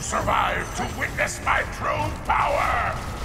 survive to witness my true power!